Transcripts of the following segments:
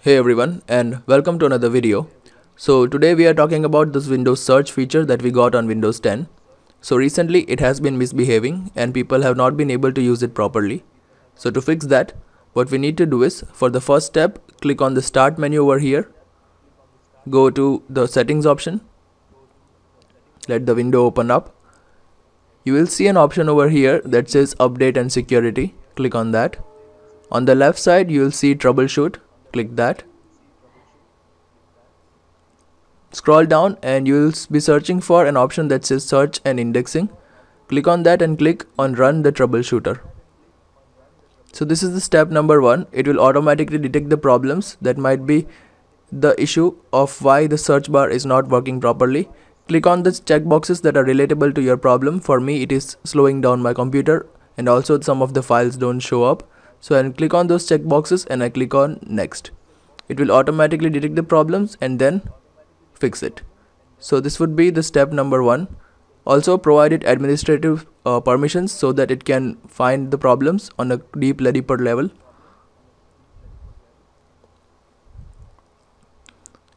Hey everyone and welcome to another video. So today we are talking about this Windows search feature that we got on Windows 10. So recently it has been misbehaving and people have not been able to use it properly. So to fix that, what we need to do is for the first step, click on the start menu over here. Go to the settings option. Let the window open up. You will see an option over here that says update and security. Click on that. On the left side you will see troubleshoot click that. Scroll down and you will be searching for an option that says search and indexing. Click on that and click on run the troubleshooter. So this is the step number one. It will automatically detect the problems that might be the issue of why the search bar is not working properly. Click on the checkboxes that are relatable to your problem. For me it is slowing down my computer and also some of the files don't show up so I click on those checkboxes and I click on next. It will automatically detect the problems and then fix it. So this would be the step number one. Also provide it administrative uh, permissions so that it can find the problems on a deep level.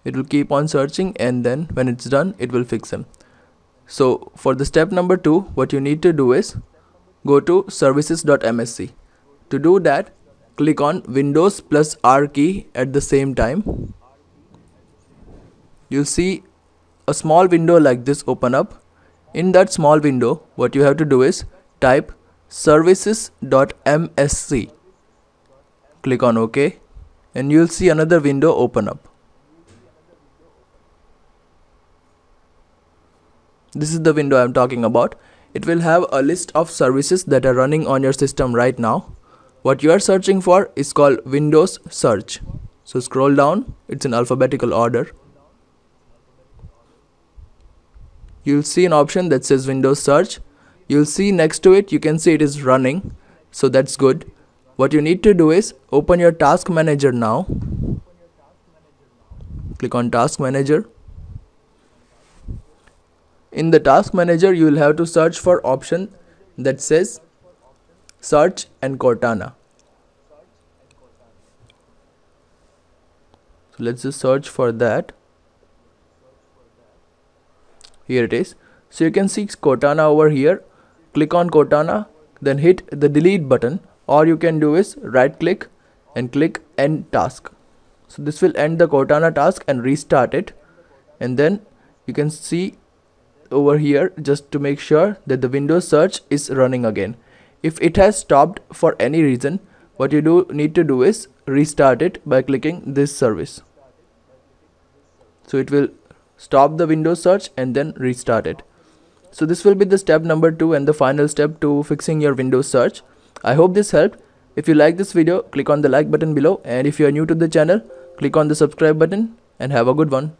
It will keep on searching and then when it's done it will fix them. So for the step number two what you need to do is go to services.msc to do that, click on Windows plus R key at the same time. You'll see a small window like this open up. In that small window, what you have to do is type services.msc. Click on OK and you'll see another window open up. This is the window I'm talking about. It will have a list of services that are running on your system right now what you are searching for is called Windows search. So scroll down. It's in alphabetical order. You'll see an option that says Windows search. You'll see next to it you can see it is running. So that's good. What you need to do is open your task manager now. Click on task manager. In the task manager you will have to search for option that says search and Cortana. So let's just search for that. Here it is. So you can see Cortana over here. Click on Cortana, then hit the delete button or you can do is right click and click end task. So this will end the Cortana task and restart it. And then you can see over here just to make sure that the Windows search is running again if it has stopped for any reason what you do need to do is restart it by clicking this service. So it will stop the windows search and then restart it. So this will be the step number two and the final step to fixing your windows search. I hope this helped. If you like this video click on the like button below. And if you are new to the channel click on the subscribe button and have a good one